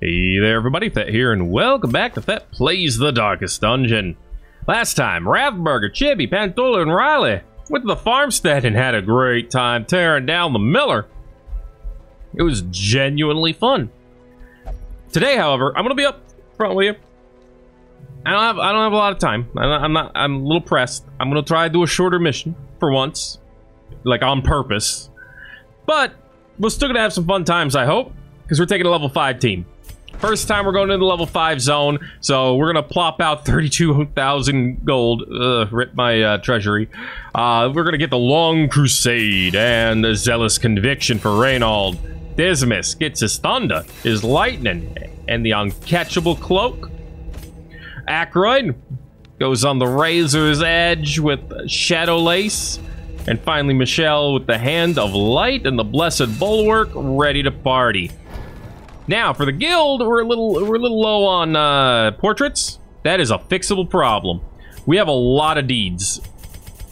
Hey there everybody, Thet here, and welcome back to Thet Plays the Darkest Dungeon. Last time, Rathburger, Chibi, Pantula, and Riley went to the farmstead and had a great time tearing down the miller. It was genuinely fun. Today, however, I'm gonna be up front with you. I don't have I don't have a lot of time. I'm not I'm a little pressed. I'm gonna try to do a shorter mission for once, like on purpose. But we're still gonna have some fun times, I hope, because we're taking a level five team. First time we're going into the level 5 zone, so we're going to plop out 32,000 gold. Ugh, rip my uh, treasury. Uh, we're going to get the Long Crusade and the Zealous Conviction for Reynauld. Dismas gets his Thunder, his Lightning, and the Uncatchable Cloak. Ackroyd goes on the Razor's Edge with Shadow Lace. And finally, Michelle with the Hand of Light and the Blessed Bulwark, ready to party. Now, for the guild, we're a little we're a little low on uh, portraits. That is a fixable problem. We have a lot of deeds.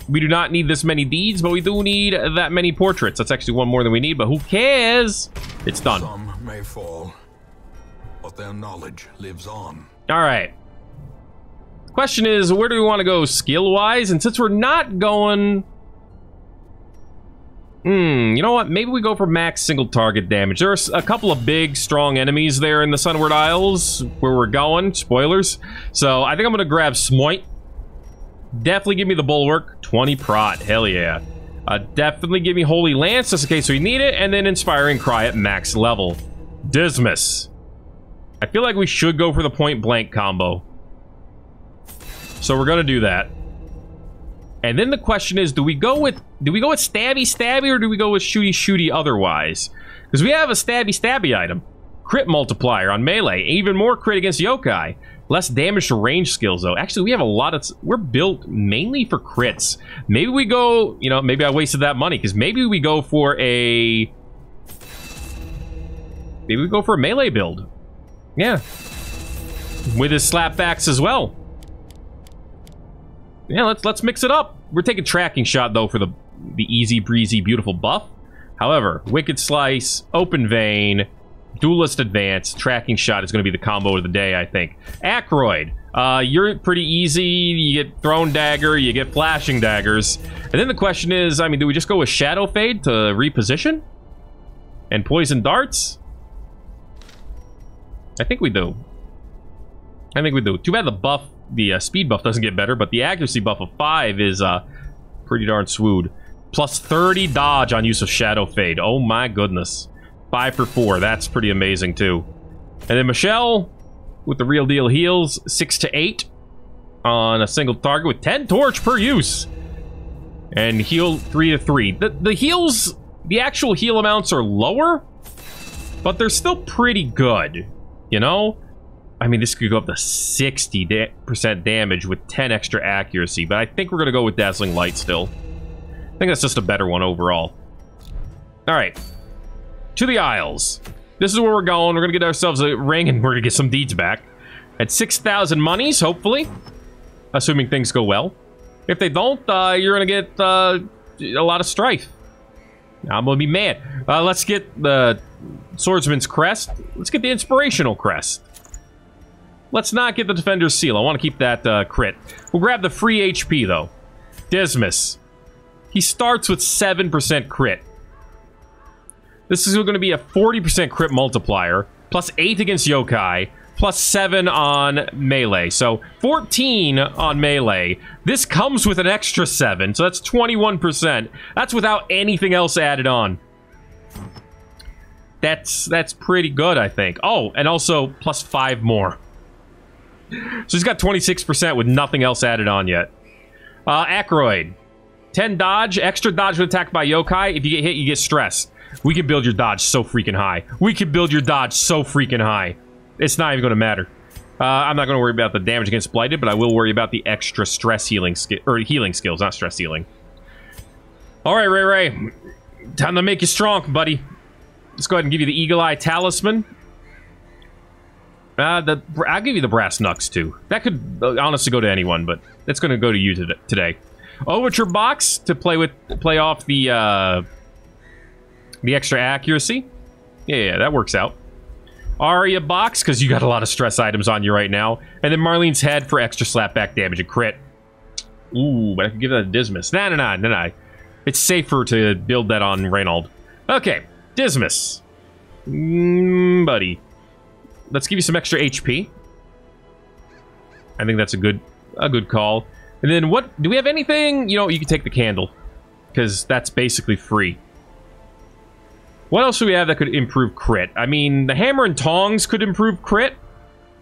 We do not need this many deeds, but we do need that many portraits. That's actually one more than we need, but who cares? It's done. Some may fall, but their knowledge lives on. All right. Question is, where do we want to go skill-wise? And since we're not going Hmm, you know what? Maybe we go for max single target damage. There's a couple of big, strong enemies there in the Sunward Isles where we're going. Spoilers. So I think I'm going to grab Smite. Definitely give me the Bulwark. 20 prot. Hell yeah. Uh, definitely give me Holy Lance just in case we need it. And then Inspiring Cry at max level. Dismas. I feel like we should go for the point blank combo. So we're going to do that. And then the question is, do we go with do we go with stabby stabby or do we go with shooty shooty otherwise? Because we have a stabby stabby item. Crit multiplier on melee, even more crit against yokai. Less damage to range skills though. Actually, we have a lot of we're built mainly for crits. Maybe we go, you know, maybe I wasted that money because maybe we go for a maybe we go for a melee build. Yeah. With his slapbacks as well yeah, let's let's mix it up. We're taking tracking shot though for the the easy breezy beautiful buff. However, Wicked Slice, Open Vein, Duelist Advance, Tracking Shot is going to be the combo of the day, I think. Ackroyd, uh, you're pretty easy. You get Thrown Dagger, you get Flashing Daggers. And then the question is, I mean, do we just go with Shadow Fade to reposition? And Poison Darts? I think we do. I think we do. Too bad the buff the uh, speed buff doesn't get better, but the accuracy buff of 5 is uh, pretty darn swood. Plus 30 dodge on use of Shadow Fade. Oh my goodness. 5 for 4. That's pretty amazing too. And then Michelle, with the real deal heals, 6 to 8 on a single target with 10 torch per use. And heal 3 to 3. The, the heals, the actual heal amounts are lower, but they're still pretty good. You know? I mean, this could go up to 60% damage with 10 extra accuracy, but I think we're going to go with Dazzling Light still. I think that's just a better one overall. All right. To the Isles. This is where we're going. We're going to get ourselves a ring, and we're going to get some deeds back. At 6,000 monies, hopefully. Assuming things go well. If they don't, uh, you're going to get uh, a lot of strife. I'm going to be mad. Uh, let's get the Swordsman's Crest. Let's get the Inspirational Crest. Let's not get the Defender's Seal. I want to keep that uh, crit. We'll grab the free HP, though. Dismas. He starts with 7% crit. This is going to be a 40% crit multiplier, plus 8 against yokai, plus 7 on melee. So 14 on melee. This comes with an extra 7, so that's 21%. That's without anything else added on. That's that's pretty good, I think. Oh, and also plus 5 more. So he's got 26% with nothing else added on yet. Uh, Ackroyd. 10 dodge, extra dodge when attacked by yokai. If you get hit, you get stress. We can build your dodge so freaking high. We can build your dodge so freaking high. It's not even going to matter. Uh, I'm not going to worry about the damage against Blighted, but I will worry about the extra stress healing skill or healing skills, not stress healing. All right, Ray Ray. Time to make you strong, buddy. Let's go ahead and give you the Eagle Eye Talisman. Uh, the I'll give you the brass knucks too. That could uh, honestly go to anyone, but it's going to go to you today. Overture box to play with, play off the uh, the extra accuracy. Yeah, yeah, that works out. Aria box, because you got a lot of stress items on you right now. And then Marlene's head for extra slapback damage and crit. Ooh, but I could give that to Dismas. Nah, nah, nah, nah, nah. It's safer to build that on Reynauld. Okay, Dismas. Mm, buddy. Let's give you some extra HP. I think that's a good a good call. And then what... Do we have anything? You know, you can take the candle. Because that's basically free. What else do we have that could improve crit? I mean, the hammer and tongs could improve crit.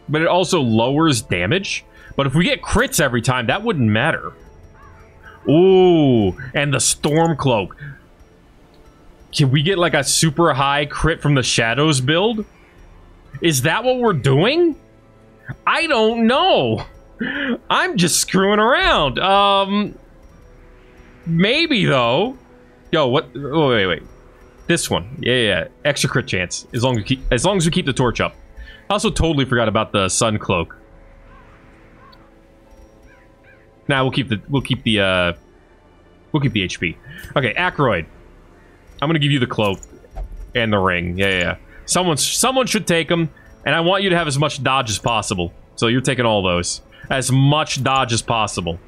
But it also lowers damage. But if we get crits every time, that wouldn't matter. Ooh, and the storm cloak. Can we get like a super high crit from the shadows build? Is that what we're doing? I don't know. I'm just screwing around. Um, maybe though. Yo, what? Oh, wait, wait. This one, yeah, yeah, extra crit chance. As long as we keep, as long as we keep the torch up. I also totally forgot about the sun cloak. Now nah, we'll keep the we'll keep the uh, we'll keep the HP. Okay, Ackroyd. I'm gonna give you the cloak and the ring. Yeah, yeah. Someone someone should take them, and I want you to have as much dodge as possible. So you're taking all those as much dodge as possible.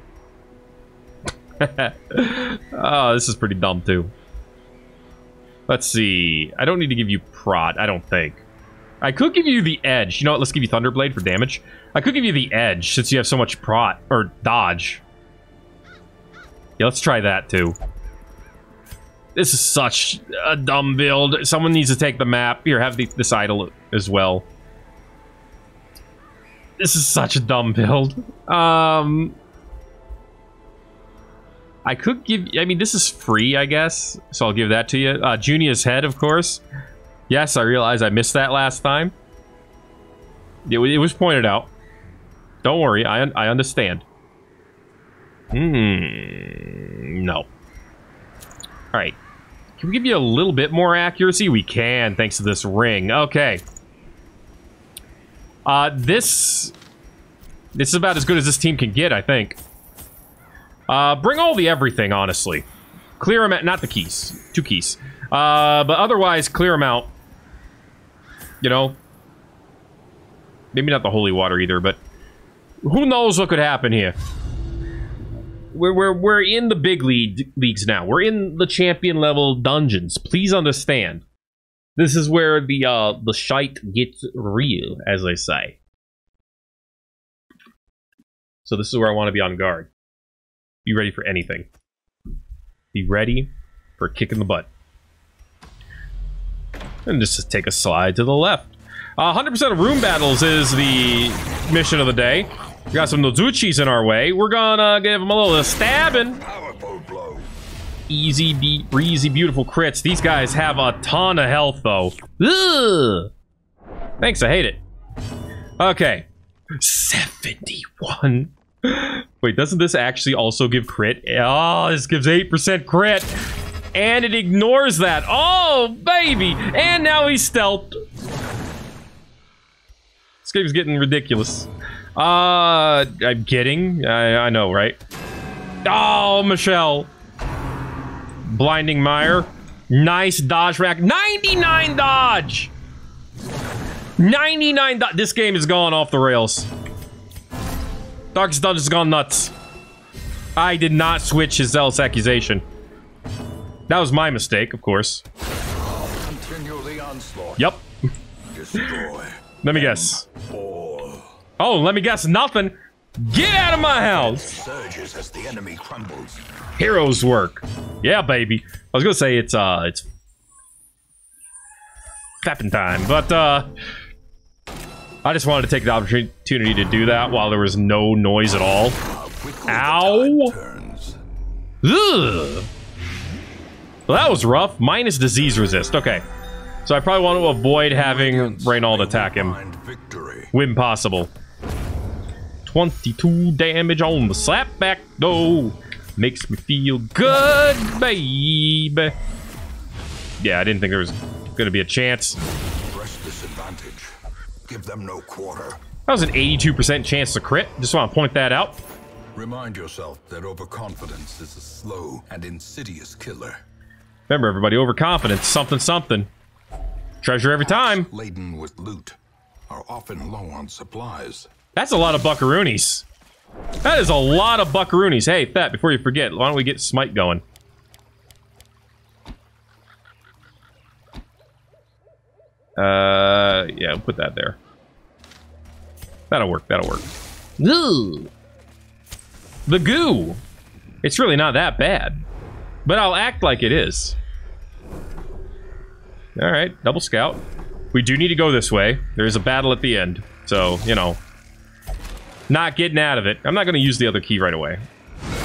oh, this is pretty dumb, too. Let's see. I don't need to give you prot, I don't think. I could give you the edge. You know what? Let's give you Thunderblade for damage. I could give you the edge since you have so much prot, or dodge. Yeah, let's try that, too. This is such a dumb build. Someone needs to take the map. Here, have the, this idol as well. This is such a dumb build. Um, I could give... I mean, this is free, I guess. So I'll give that to you. Uh, Junia's head, of course. Yes, I realize I missed that last time. It, it was pointed out. Don't worry, I, un I understand. Hmm... No. Alright. Can we give you a little bit more accuracy? We can, thanks to this ring. Okay. Uh, this... This is about as good as this team can get, I think. Uh, bring all the everything, honestly. Clear them out, not the keys. Two keys. Uh, but otherwise, clear them out. You know? Maybe not the holy water either, but... Who knows what could happen here? We're, we're, we're in the big league, leagues now. We're in the champion level dungeons. Please understand. This is where the uh the shite gets real, as they say. So this is where I want to be on guard. Be ready for anything. Be ready for a kick in the butt. And just take a slide to the left. 100% uh, of room battles is the mission of the day. We got some Nozuchis in our way. We're gonna give them a little stabbing easy, be breezy, beautiful crits. These guys have a ton of health, though. Ugh. Thanks, I hate it. Okay. 71. Wait, doesn't this actually also give crit? Oh, this gives 8% crit. And it ignores that. Oh, baby. And now he's stealthed. This game's getting ridiculous. Uh, I'm kidding. I, I know, right? Oh, Michelle. Blinding Mire. Nice dodge rack. 99 dodge! 99 dodge. This game is going off the rails. Darkest Dungeon's gone nuts. I did not switch his zealous accusation. That was my mistake, of course. Yep. let me guess. Oh, let me guess nothing. Get out of my house! Surges as the enemy crumbles. Heroes work. Yeah, baby. I was gonna say it's uh it's fapping time, but uh I just wanted to take the opportunity to do that while there was no noise at all. Ow! Ugh. Well, that was rough. Minus disease resist. Okay. So I probably want to avoid having Reynauld attack him. When possible. 22 damage on the slapback, though. Makes me feel good, baby. Yeah, I didn't think there was going to be a chance. Give them no quarter. That was an 82% chance to crit. Just want to point that out. Remind yourself that overconfidence is a slow and insidious killer. Remember, everybody, overconfidence, something, something. Treasure every time. Laden with loot are often low on supplies. That's a lot of buckaroonies. That is a lot of buckaroonies. Hey, Fat, before you forget, why don't we get Smite going? Uh, yeah, we'll put that there. That'll work, that'll work. Ooh. The goo. It's really not that bad. But I'll act like it is. Alright, double scout. We do need to go this way. There is a battle at the end. So, you know. Not getting out of it. I'm not going to use the other key right away.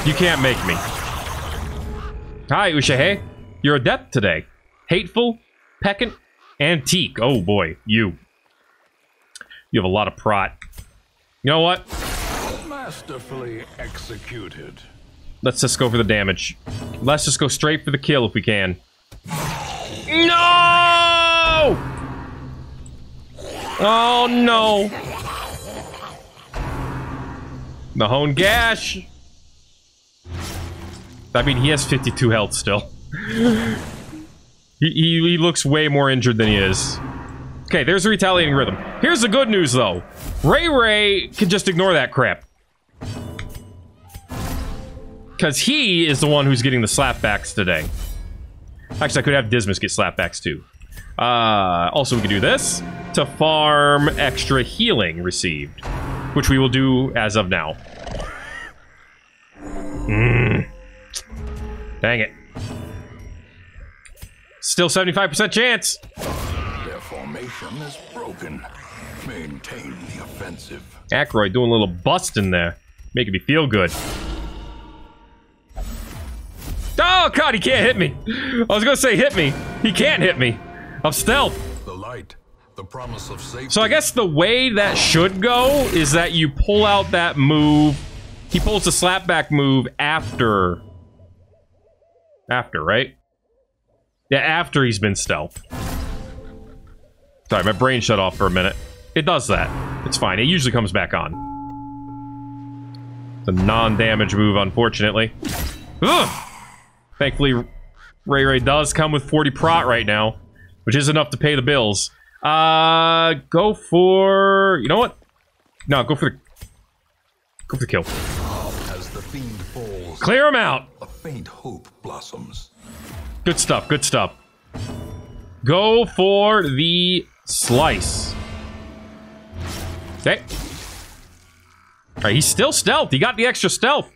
You can't make me. Hi, Ushahe. You're adept today. Hateful, peccant, antique. Oh boy, you. You have a lot of prot. You know what? Masterfully executed. Let's just go for the damage. Let's just go straight for the kill if we can. No! Oh no! Mahone Gash! I mean, he has 52 health still. he, he, he looks way more injured than he is. Okay, there's retaliating rhythm. Here's the good news, though. Ray Ray can just ignore that crap. Because he is the one who's getting the slapbacks today. Actually, I could have Dismas get slapbacks, too. Uh, also, we could do this to farm extra healing received. Which we will do as of now. Mm. Dang it. Still 75% chance. Their formation is broken. Maintain the offensive. Ackroyd doing a little busting there. Making me feel good. Oh, God, he can't hit me. I was going to say hit me. He can't hit me. I'm stealth. The light, So I guess the way that should go is that you pull out that move. He pulls the slapback move after. After, right? Yeah, after he's been stealth. Sorry, my brain shut off for a minute. It does that. It's fine. It usually comes back on. It's a non-damage move, unfortunately. Ugh! Thankfully, Ray Ray does come with 40 prot right now, which is enough to pay the bills. Uh, go for... You know what? No, go for the... Go for the kill. As the fiend falls, Clear him out! a faint hope blossoms. Good stuff, good stuff. Go for the slice. Okay. Alright, he's still stealth. He got the extra stealth.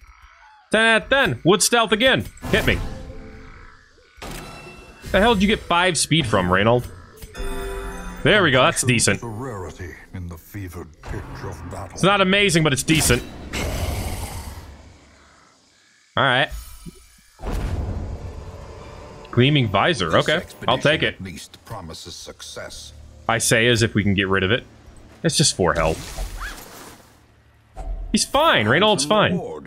10 out of 10. Wood stealth again. Hit me. The hell did you get 5 speed from, Reynauld? There we go, that's decent. The rarity in the fevered pitch of battle. It's not amazing, but it's decent. Alright. Gleaming visor. Okay, I'll take it. Least promises success. I say as if we can get rid of it. It's just for health. He's fine. Reynaulds fine. What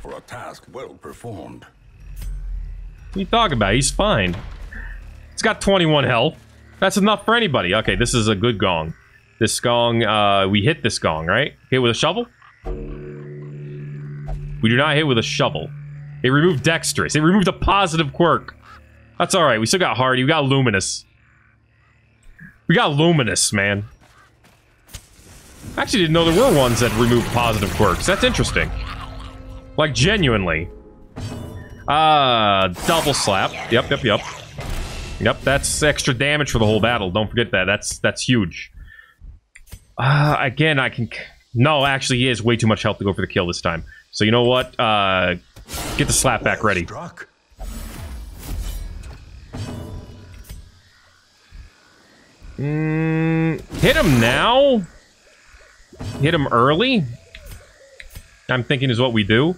for a task well performed. What are you talking about? He's fine. He's got 21 health. That's enough for anybody. Okay, this is a good gong. This gong, uh, we hit this gong, right? Hit with a shovel? We do not hit with a shovel. It removed dexterous. It removed a positive quirk. That's alright. We still got hardy. We got luminous. We got luminous, man. I actually didn't know there were ones that removed positive quirks. That's interesting. Like, genuinely. Uh, double slap. Yep, yep, yep. Yep, that's extra damage for the whole battle. Don't forget that. That's that's huge. Uh, again, I can... No, actually, he has way too much health to go for the kill this time. So you know what? Uh, get the slap back ready. Struck. Mm, hit him now? Hit him early? I'm thinking is what we do.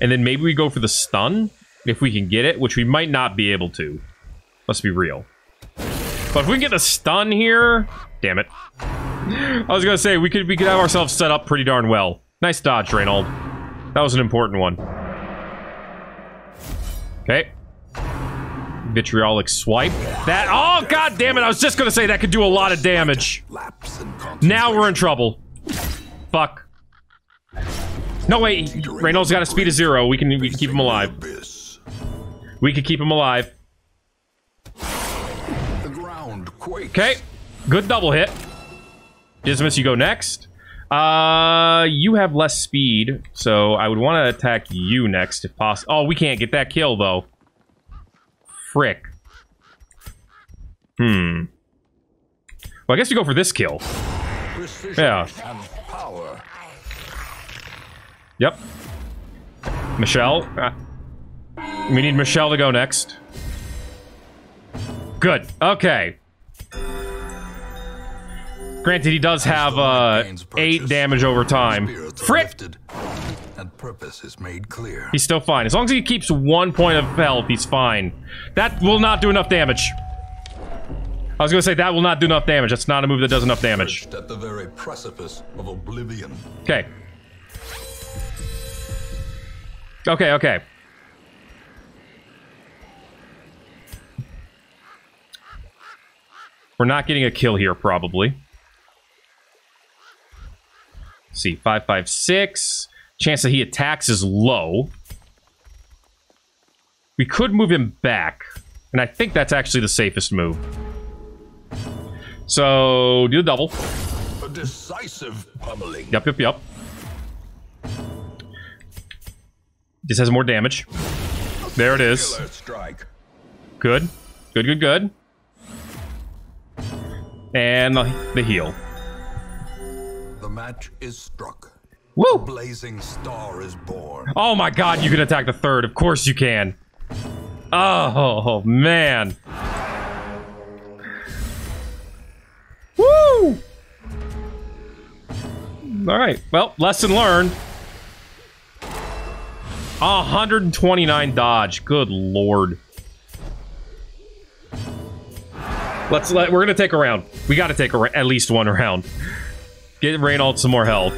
And then maybe we go for the stun, if we can get it, which we might not be able to. Let's be real. But if we get a stun here... Damn it. I was gonna say, we could we could have ourselves set up pretty darn well. Nice dodge, Reynauld. That was an important one. Okay. Vitriolic swipe. That- Oh, god damn it! I was just gonna say that could do a lot of damage. Now we're in trouble. Fuck. No, wait. Reynaulds got a speed of zero. We can, we can keep him alive. We could keep him alive. Okay. Good double hit. Dismas, you go next. Uh, you have less speed, so I would want to attack you next if possible. Oh, we can't get that kill, though. Frick. Hmm. Well, I guess you go for this kill. Precision Yeah. Yep. Michelle. Uh, we need Michelle to go next. Good. Okay. Granted, he does have uh, eight damage over time. Frick! and purpose is made clear. He's still fine. As long as he keeps one point of health, he's fine. That will not do enough damage. I was gonna say that will not do enough damage. That's not a move that does enough damage. At the very precipice of oblivion. Okay. Okay, okay. We're not getting a kill here, probably. Let's see, 556. Chance that he attacks is low. We could move him back. And I think that's actually the safest move. So, do the double. A decisive pummeling. Yep, yep, yep. This has more damage. There it is. Good. Good, good, good. And the, the heal. The match is struck. Woo! Blazing star is born. Oh my god, you can attack the third. Of course you can. Oh, man. Woo! Alright, well, lesson learned. 129 dodge. Good lord. Let's let. We're gonna take a round. We got to take ra- at least one round. Get Reynauld some more health.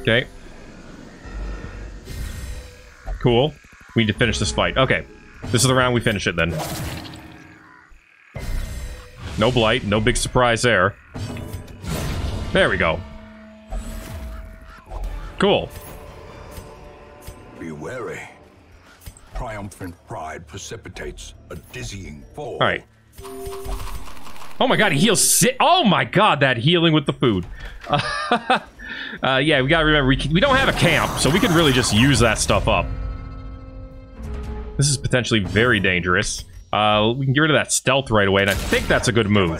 Okay. Cool. We need to finish this fight. Okay. This is the round we finish it then. No blight. No big surprise there. There we go. Cool. Be wary. Triumphant pride precipitates a dizzying fall. All right. Oh my god, he heals si- Oh my god, that healing with the food. uh, yeah, we gotta remember, we, can, we don't have a camp, so we can really just use that stuff up. This is potentially very dangerous. Uh, we can get rid of that stealth right away, and I think that's a good move.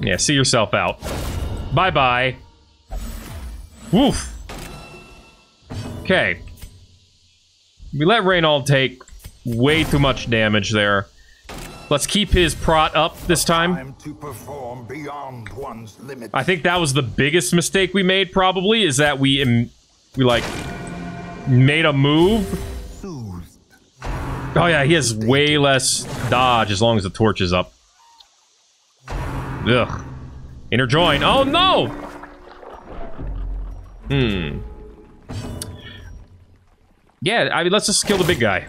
Yeah, see yourself out. Bye-bye. Woof. Okay. We let Reynauld take way too much damage there. Let's keep his prot up this time. Time to perform beyond one's limits. I think that was the biggest mistake we made, probably, is that we, im- we like, made a move. Oh yeah, he has way less dodge as long as the torch is up. Ugh. Inner join. Oh no! Hmm. Yeah, I mean, let's just kill the big guy.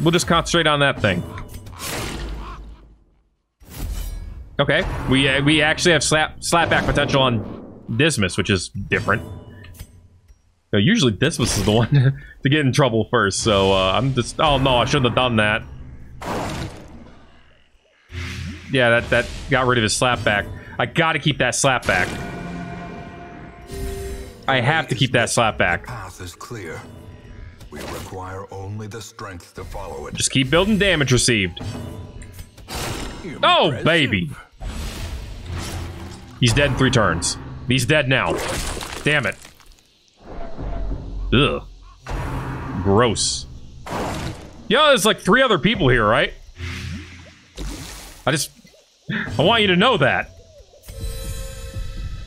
We'll just concentrate on that thing. Okay, we uh, we actually have slap slapback potential on Dismas, which is different. Usually Dismas is the one to get in trouble first, so uh, I'm just... Oh, no, I shouldn't have done that. Yeah, that, that got rid of his slapback. I gotta keep that slapback. I have to keep that slapback. Path is clear. We require only the strength to follow it. Just keep building damage received. Oh, baby. He's dead in three turns. He's dead now. Damn it. Ugh. Gross. Yeah, there's like three other people here, right? I just... I want you to know that.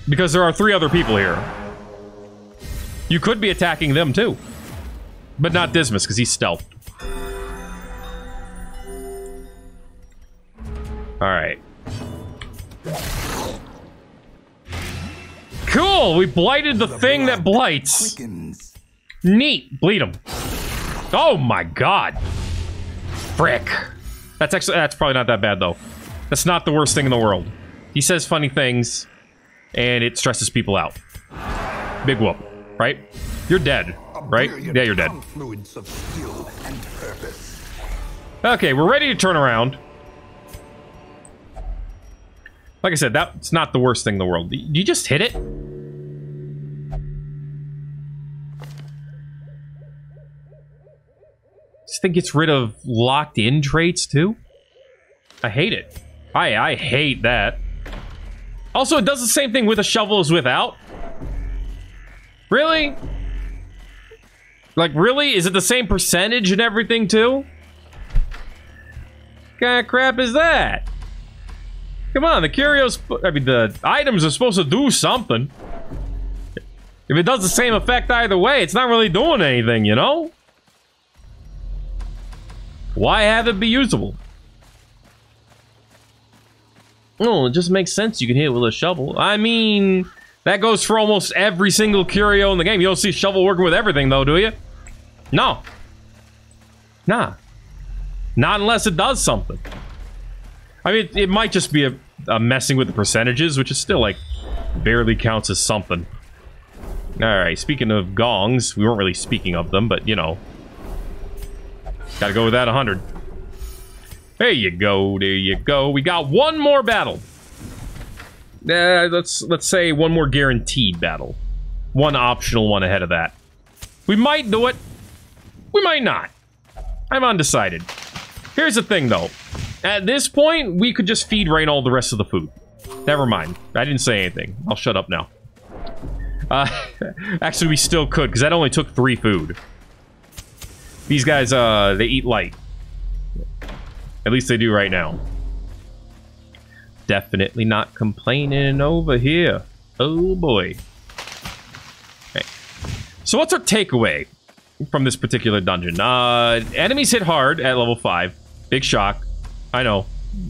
Because there are three other people here. You could be attacking them, too. But not Dismas, because he's stealth. Alright. Cool! We blighted the, thing that blights. Quickens. Neat. Bleed him. Oh my god. Frick. That's actually that's probably not that bad though. That's not the worst thing in the world. He says funny things, and it stresses people out. Big whoop, right? You're dead, right? Yeah, you're dead. Of skill and. Okay, we're ready to turn around. Like I said, that's not the worst thing in the world. You just hit it? This thing gets rid of locked-in traits, too? I hate it. I, I hate that. Also, it does the same thing with a shovel as without. Really? Like, really? Is it the same percentage and everything, too? What kind of crap is that? Come on, the curios... I mean, the items are supposed to do something. If it does the same effect either way, it's not really doing anything, you know? Why have it be usable? Oh, it just makes sense you can hit it with a shovel. I mean, that goes for almost every single curio in the game. You don't see shovel working with everything, though, do you? No. Nah. Not unless it does something. I mean, it, might just be a, a messing with the percentages, which is still, like, barely counts as something. Alright, speaking of gongs, we weren't really speaking of them, but, you know. Gotta go with that 100. There you go, there you go. We got one more battle. Uh, let's let's say one more guaranteed battle. One optional one ahead of that. We might do it. We might not. I'm undecided. Here's the thing, though. At this point, we could just feed Rain all the rest of the food. Never mind. I didn't say anything. I'll shut up now. Uh, actually, we still could, because that only took three food. These guys, uh, they eat light. At least they do right now. Definitely not complaining over here. Oh boy. Okay. So what's our takeaway from this particular dungeon? Uh, enemies hit hard at level 5. Big shock. I know.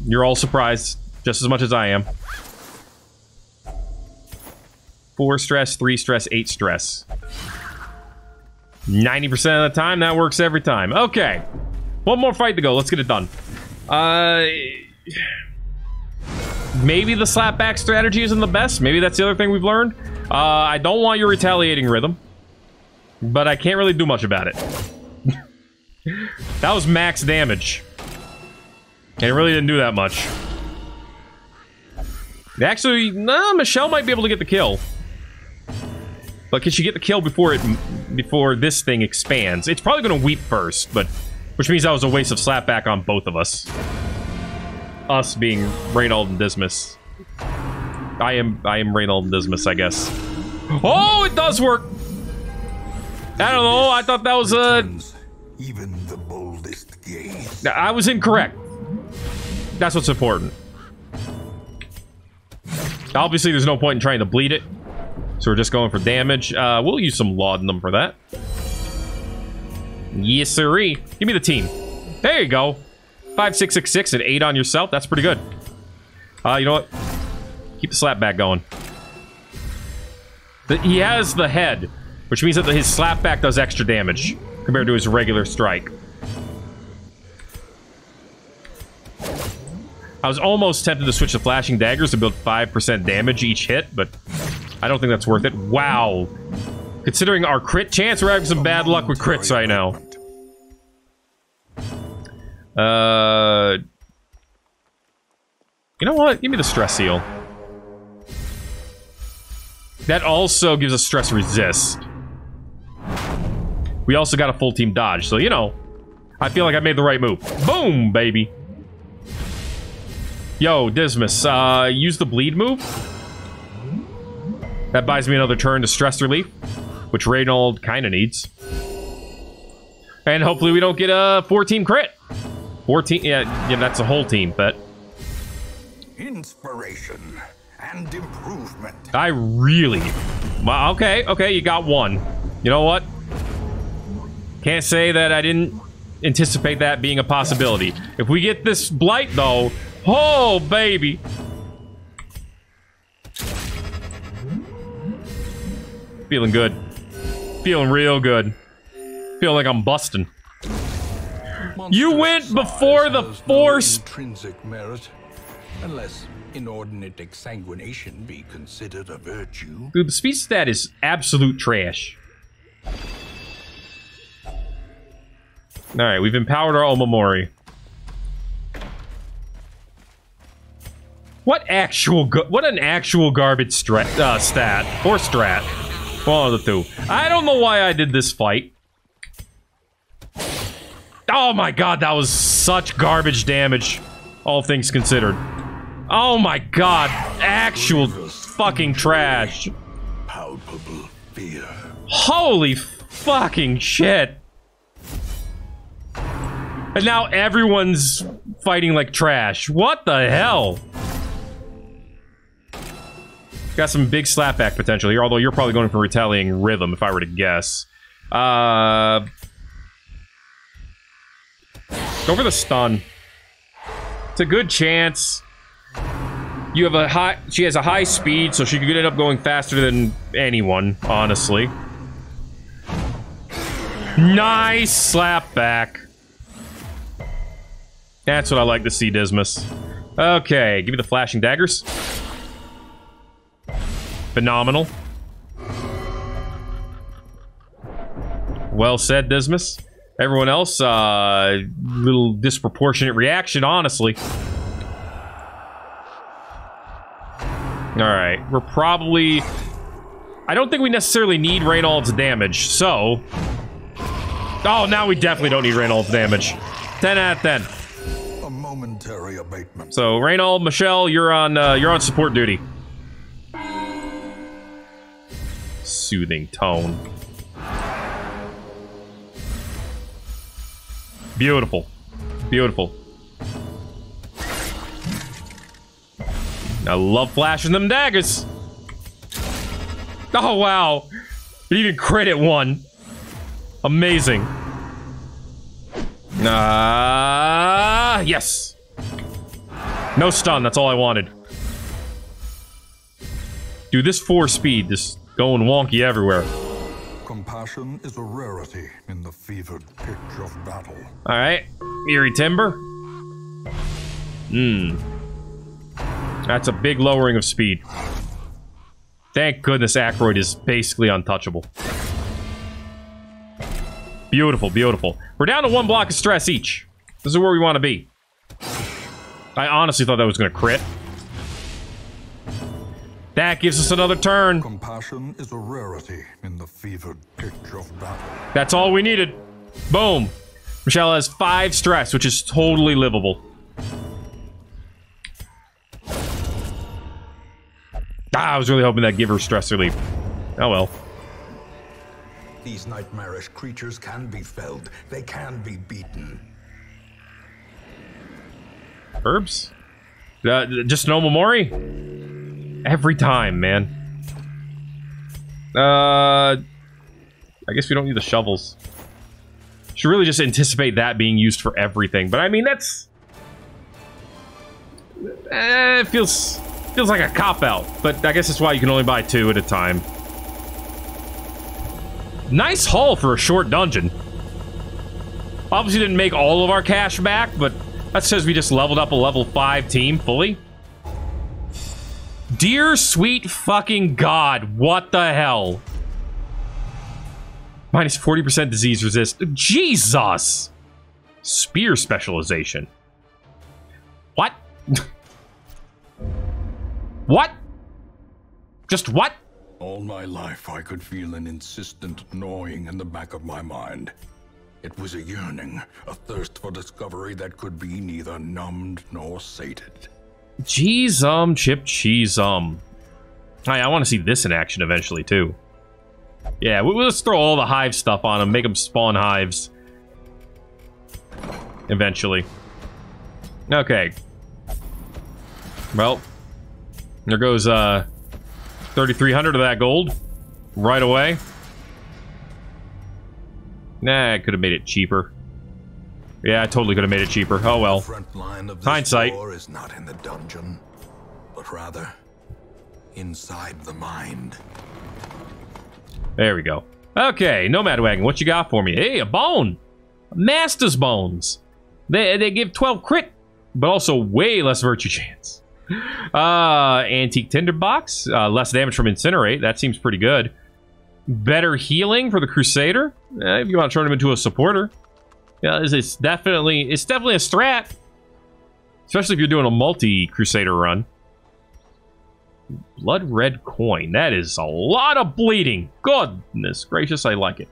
You're all surprised just as much as I am. 4 stress, 3 stress, 8 stress. 90% of the time, that works every time. Okay. One more fight to go. Let's get it done. Uh, maybe the slapback strategy isn't the best. Maybe that's the other thing we've learned. Uh, I don't want your retaliating rhythm, but I can't really do much about it. that was max damage. And it really didn't do that much. Actually, nah, Michelle might be able to get the kill. But can she get the kill before it before this thing expands? It's probably going to weep first, but which means that was a waste of slapback on both of us. Us being Reynauld and Dismas. I am I am Reynauld and Dismas, I guess. Oh, it does work! I don't know, I thought that was a... Even the boldest gaze. I was incorrect. That's what's important. Obviously, there's no point in trying to bleed it. So we're just going for damage. Uh, we'll use some laudanum for that. Yes, sirree. Give me the team. There you go. 5666 and 8 on yourself. That's pretty good. Uh, you know what? Keep the slap back going. The, he has the head, which means that his slap back does extra damage compared to his regular strike. I was almost tempted to switch to flashing daggers to build 5% damage each hit, but I don't think that's worth it. Wow. Considering our crit chance, we're having some bad luck with crits right now. Uh, you know what? Give me the stress seal. That also gives us stress resist. We also got a full team dodge, so you know, I feel like I made the right move. Boom, baby. Yo, Dismas, uh, use the bleed move. That buys me another turn to stress relief which Reynauld kind of needs. And hopefully we don't get a four-team crit. 14, yeah, yeah, that's a whole team, but... Inspiration and improvement. I really... Well, okay, okay, you got one. You know what? Can't say that I didn't anticipate that being a possibility. If we get this Blight, though... Oh, baby! Feeling good. Feeling real good. Feel like I'm busting. You went before the Force. No intrinsic merit, unless inordinate exsanguination be considered a virtue. Dude, the speed stat is absolute trash. All right, we've empowered our Omamori. What actual, what an actual garbage strat, uh, stat, or strat. One of the two. I don't know why I did this fight. Oh my god, that was such garbage damage, all things considered. Oh my god, actual fucking trash. Palpable fear. Holy fucking shit. And now everyone's fighting like trash. What the hell? Got some big slapback potential here, although you're probably going for retaliating rhythm if I were to guess. Uh, go for the stun. It's a good chance. You have a high. She has a high speed, so she could end up going faster than anyone, honestly. Nice slap back. That's what I like to see, Dismas. Okay, give me the flashing daggers. Phenomenal. Well said, Dismas. Everyone else, uh, little disproportionate reaction, honestly. Alright, we're probably... I don't think we necessarily need Reynauld's damage, so... Oh, now we definitely don't need Reynauld's damage. 10 out of 10. A momentary abatement. So, Reynauld, Michelle, you're on, uh, you're on support duty. Soothing tone. Beautiful. Beautiful. I love flashing them daggers. Oh, wow. It even credit one. Amazing. Ah, uh, yes. No stun, that's all I wanted. Dude, this 4 speed, just going wonky everywhere. Compassion is a rarity in the fevered pitch of battle. Alright, Eerie Timber. Hmm. That's a big lowering of speed. Thank goodness Ackroyd is basically untouchable. Beautiful, beautiful. We're down to one block of stress each. This is where we want to be. I honestly thought that was going to crit. That gives us another turn. Compassion is a rarity in the fevered pitch of battle. That's all we needed. Boom. Michelle has five stress, which is totally livable. Ah, I was really hoping that give her stress relief. Oh well. These nightmarish creatures can be felled. They can be beaten. Herbs? Uh, just no Mori? Every time, man. Uh, I guess we don't need the shovels. Should really just anticipate that being used for everything. But I mean, that's... Eh, it feels feels like a cop-out. But I guess that's why you can only buy two at a time. Nice haul for a short dungeon. Obviously didn't make all of our cash back, but that says we just leveled up a level 5 team fully. Dear sweet fucking god, what the hell? Minus 40% disease resist. Jesus! Spear specialization. What? what? Just what? All my life, I could feel an insistent gnawing in the back of my mind. It was a yearning, a thirst for discovery that could be neither numbed nor sated. Cheese um, chip cheese um. I, I want to see this in action eventually too. Yeah, we'll just throw all the hive stuff on them, make them spawn hives. Eventually. Okay. Well, there goes uh 3,300 of that gold. Right away. Nah, I could have made it cheaper. Yeah, I totally could have made it cheaper. Oh well. Front line of Hindsight. is not in the dungeon, but rather inside the mind. There we go. Okay, Nomad Wagon, what you got for me? Hey, a bone! Master's Bones! They, they give 12 crit, but also way less virtue chance. Uh, Antique Tinderbox, uh, less damage from Incinerate, that seems pretty good. Better healing for the Crusader, eh, if you want to turn him into a supporter. Yeah, it's, definitely, it's definitely a strat. Especially if you're doing a multi-Crusader run. Blood red coin. That is a lot of bleeding. Goodness gracious, I like it.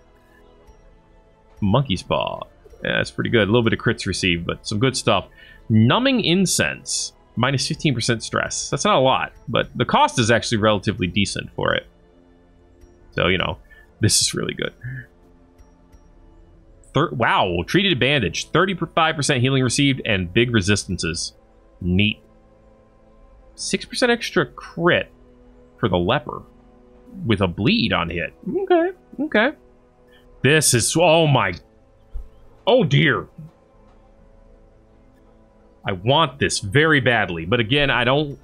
Monkey's paw. Yeah, that's pretty good. A little bit of crits received, but some good stuff. Numbing incense. Minus 15% stress. That's not a lot, but the cost is actually relatively decent for it. So, you know, this is really good. Thir wow, treated bandage. 35% healing received and big resistances. Neat. 6% extra crit for the leper with a bleed on hit. Okay, okay. This is, oh my, oh dear. I want this very badly, but again, I don't,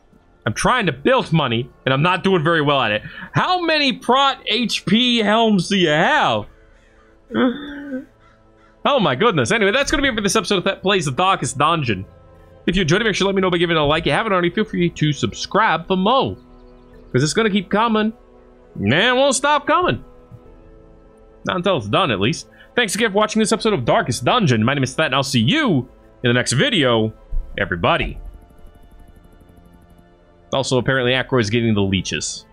I'm trying to build money, and I'm not doing very well at it. How many prot HP helms do you have? Oh my goodness. Anyway, that's going to be it for this episode of Thet Plays the Darkest Dungeon. If you enjoyed it, make sure to let me know by giving it a like. If you haven't already, feel free to subscribe for more. Because it's going to keep coming. And it won't stop coming. Not until it's done, at least. Thanks again for watching this episode of Darkest Dungeon. My name is Thet, and I'll see you in the next video, everybody. Also, apparently, Acro is getting the leeches.